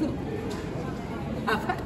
Então, muito. Ah,